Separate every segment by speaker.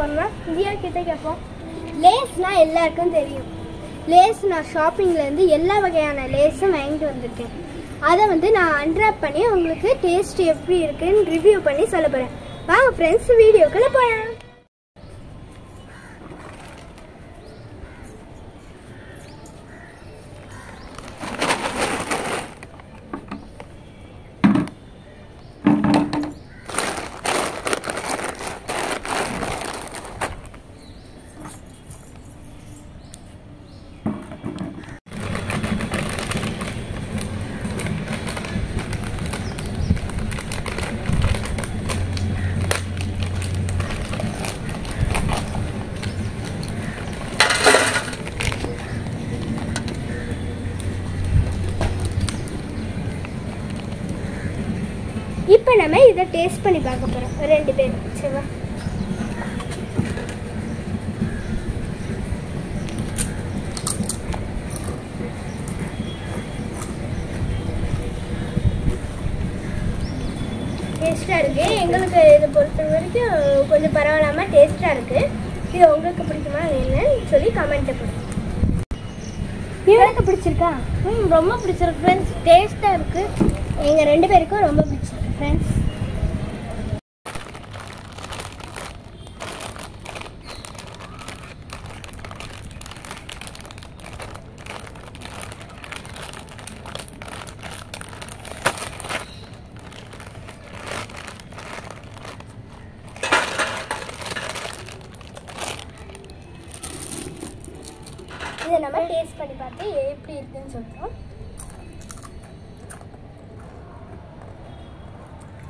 Speaker 1: போகிறோம்னா இந்தியா கிட்டே கேட்போம். லேஸ்னால் எல்லாருக்கும் தெரியும். லேஸ் நான் ஷாப்பிங்லேருந்து எல்லா வகையான லேஸும் வாங்கிட்டு வந்திருக்கேன். அதை வந்து நான் அன்ராப் பண்ணி உங்களுக்கு டேஸ்ட் எப்படி இருக்குன்னு ரிவ்யூ பண்ணி சொல்ல போகிறேன் வாங்க ஃப்ரெண்ட்ஸ் வீடியோக்குள்ளே போகிறேன் இப்போ நம்ம இதை டேஸ்ட் பண்ணி பார்க்க போகிறோம் ரெண்டு பேரும் சரிவா? டேஸ்ட்டாக இருக்குது எங்களுக்கு இதை பொறுத்த வரைக்கும் கொஞ்சம் பரவாயில்லாமல் டேஸ்ட்டாக இருக்குது இது உங்களுக்கு பிடிக்குமா என்னன்னு சொல்லி கமெண்ட்டை போடுங்க இவனுக்கு பிடிச்சிருக்கா?
Speaker 2: ம் ரொம்ப பிடிச்சிருக்கு ஃப்ரெண்ட்ஸ் டேஸ்ட்டாக இருக்குது
Speaker 1: எங்கள் ரெண்டு பேருக்கும் ரொம்ப பிடிச்சிருக்கு. ஃப்ரெண்ட்ஸ் இதை நம்ம டேஸ்ட் பண்ணி பார்த்து எப்படி இருக்குன்னு சொல்கிறோம்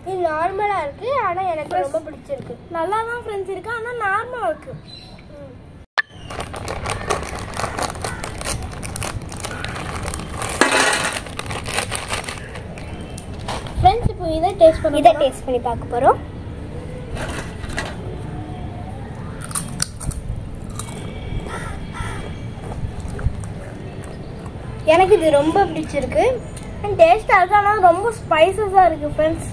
Speaker 1: இது நார்மலாக இருக்குது ஆனால் எனக்கு ரொம்ப பிடிச்சிருக்கு.
Speaker 2: நல்லா தான் ஃப்ரெண்ட்ஸ் இருக்கு ஆனால் நார்மலாக இருக்கு. ஃப்ரெண்ட்ஸ் இப்போ இதை டேஸ்ட் பண்ணி
Speaker 1: இதை டேஸ்ட் பண்ணி பார்க்க போகிறோம் எனக்கு இது ரொம்ப பிடிச்சிருக்கு.
Speaker 2: டேஸ்ட்டாக இருக்கு ஆனால் ரொம்ப ஸ்பைசஸாக இருக்குது ஃப்ரெண்ட்ஸ்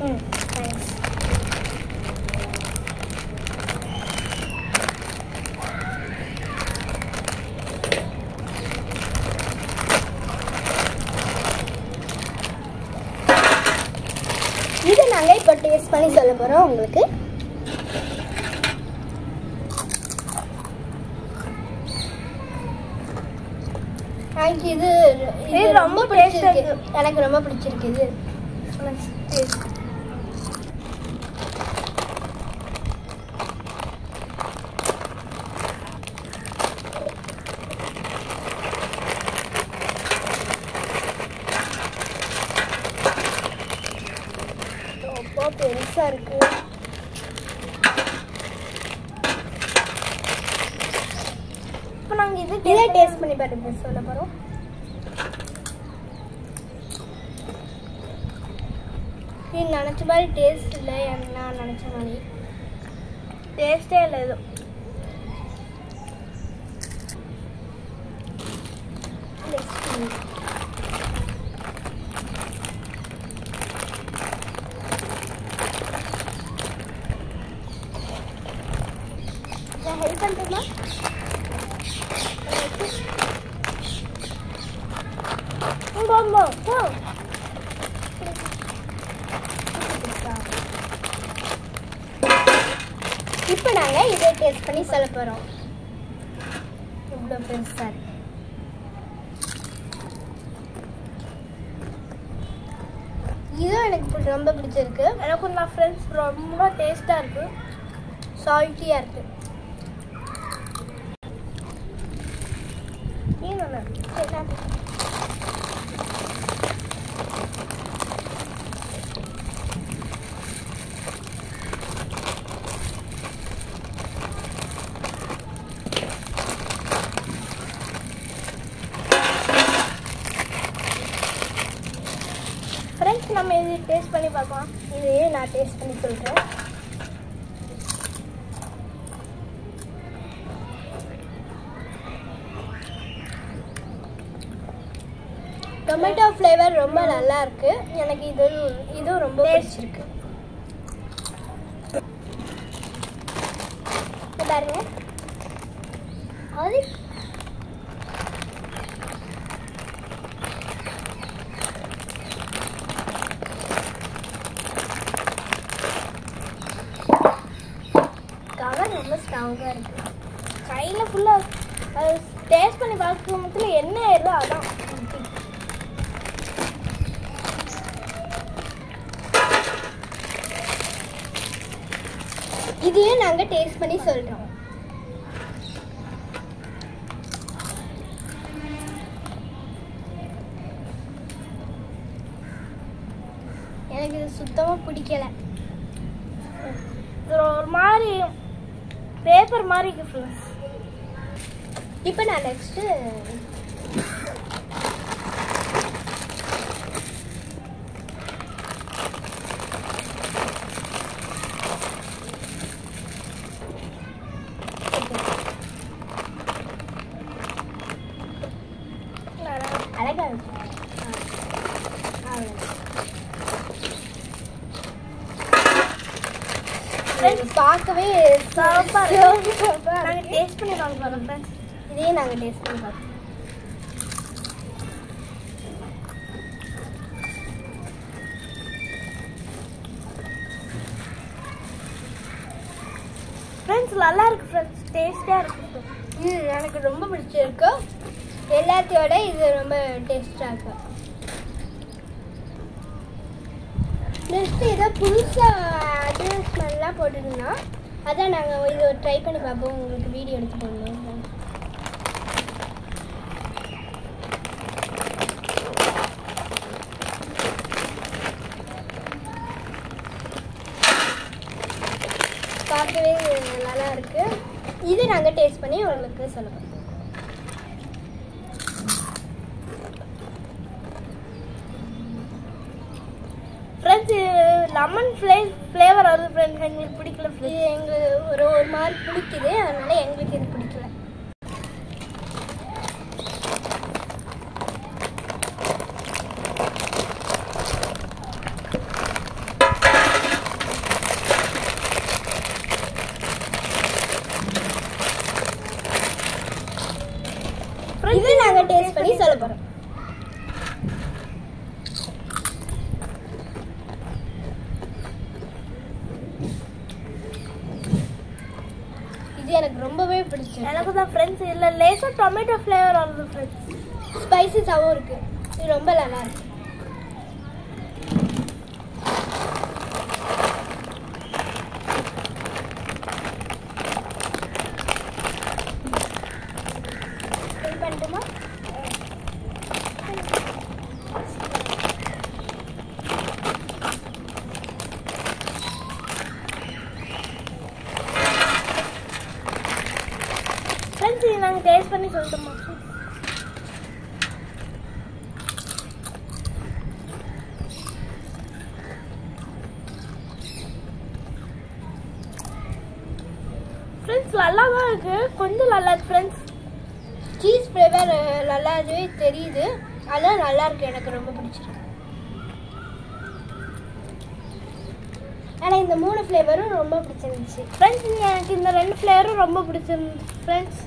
Speaker 1: ம் தேங்க்ஸ் இது நாங்கள் இப்போ டேஸ்ட் பண்ணி சொல்ல போகிறோம் உங்களுக்கு. எனக்கு இது ரொம்ப பிடிச்சிருக்கு. எனக்கு ரொம்ப பிடிச்சிருக்கு இது. ரொம்ப பெருசா இருக்கு.
Speaker 2: இப்போ நாங்கள் இது
Speaker 1: இதை டேஸ்ட் பண்ணி பாருங்க சொல்ல போறோம். இது நினச்ச மாதிரி டேஸ்ட் இல்லை நான் நினச்ச மாதிரி.
Speaker 2: டேஸ்ட்டே இல்லை இது
Speaker 1: Next பண்ணி. ஹெல்ப் பண்ணுறேன்னா இப்போ நாங்கள் இதை டேஸ்ட் பண்ணி சொல்ல போகிறோம் இவ்வளோ பெருசாக இருக்கு. இதுவும் எனக்கு ரொம்ப பிடிச்சிருக்கு.
Speaker 2: எனக்கும் நான் ஃப்ரெண்ட்ஸ் ரொம்ப டேஸ்ட்டாக இருக்குது
Speaker 1: சால்ட்டியாக இருக்கு.
Speaker 2: நீ நல்லா
Speaker 1: சரி, நான்
Speaker 2: ஃப்ரெண்ட்ஸ் நம்ம இது டேஸ்ட் பண்ணி பார்க்கலாம்.
Speaker 1: இது நான் டேஸ்ட் பண்ணி சொல்கிறேன் டொமேட்டோ ஃப்ளேவர் ரொம்ப நல்லா இருக்கு எனக்கு இது இதுவும் ரொம்ப பிடிச்சிருக்கு. பாருங்க. அது கவர் ரொம்ப ஸ்ட்ராங்காக இருக்கு.
Speaker 2: கையில் ஃபுல்லாக டேஸ்ட் பண்ணி பார்க்கும் என்ன ஏதோ அதான்.
Speaker 1: இதையும் நாங்கள் டேஸ்ட் பண்ணி சொல்கிறோம் எனக்கு இது சுத்தமாக பிடிக்கல.
Speaker 2: ஒரு மாதிரி பேப்பர் மாதிரி இருக்கு ஃப்ரெண்ட்ஸ்
Speaker 1: இப்போ நான் நெக்ஸ்ட்டு இது பார்க்கவே
Speaker 2: நாங்கள்
Speaker 1: இருக்கு.
Speaker 2: டேஸ்ட் பண்ணி பார்க்க போகிறோம் ஃப்ரெண்ட்ஸ்
Speaker 1: இதையும் நாங்கள் டேஸ்ட் பண்ணி பார்ப்போம்
Speaker 2: ஃப்ரெண்ட்ஸ் நல்லா இருக்கு ஃப்ரெண்ட்ஸ் டேஸ்ட்டாக இருக்கு.
Speaker 1: இது எனக்கு ரொம்ப பிடிச்சிருக்கு. எல்லாத்தையோட இது ரொம்ப டேஸ்டாக இருக்கும். நெக்ஸ்ட் ஏதோ புதுசாக அட்வர்டைஸ்மெண்ட்லாம் போட்டுருந்தோம். அதான் நாங்கள் இது ட்ரை பண்ணி பார்ப்போம். உங்களுக்கு வீடியோ எடுத்து போடணும் பார்க்கவே நல்லா இருக்குது இது நாங்கள் டேஸ்ட் பண்ணி உங்களுக்கு சொல்லுவோம்
Speaker 2: ஃப்ரெண்ட்ஸ் லெமன் ஃப்ளே ஃப்ளேவர் வருது ஃப்ரெண்ட்ஸ் எங்களுக்கு பிடிக்கல
Speaker 1: இது எங்களுக்கு ஒரு ஒரு மாதிரி பிடிக்குது. அதனால எங்களுக்கு இது பிடிக்கல. இது நாங்கள் டேஸ்ட் பண்ணி சொல்ல போகிறோம் இது எனக்கு ரொம்பவே பிடிச்சிருக்கு
Speaker 2: எனக்கு தான் ஃப்ரெண்ட்ஸ் இல்லை. லேசாக டொமேட்டோ ஃப்ளேவர் வருது ஃப்ரெண்ட்ஸ்
Speaker 1: ஸ்பைசஸாகவும் இருக்குது இது ரொம்ப நல்லா இருக்குது இது பண்ணட்டுமா
Speaker 2: ஃப்ரெண்ட்ஸ் இது நாங்கள் டேஸ்ட் பண்ணி சொல்லட்டுமா ஃப்ரெண்ட்ஸ் நல்லா தான் இருக்கு. கொஞ்சம் நல்லா இருக்குது ஃப்ரெண்ட்ஸ்
Speaker 1: சீஸ் ஃப்ளேவர் நல்லாவே தெரியுது. அதெல்லாம் நல்லா இருக்கு. எனக்கு ரொம்ப பிடிச்சிருக்கு. ஆனால் இந்த மூணு ஃப்ளேவரும் ரொம்ப பிடிச்சிருந்துச்சு.
Speaker 2: ஃப்ரெண்ட்ஸ் எனக்கு இந்த ரெண்டு ஃப்ளேவரும் ரொம்ப பிடிச்சிருந்துச்சு ஃப்ரெண்ட்ஸ்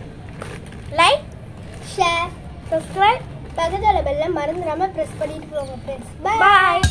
Speaker 2: லைக்
Speaker 1: ஷேர்
Speaker 2: சப்ஸ்கிரைப்
Speaker 1: பக்கத்தில் பெல்ல மறந்துடாம ப்ரெஸ் பண்ணிட்டு போங்க ஃப்ரெண்ட்ஸ்
Speaker 2: பாய்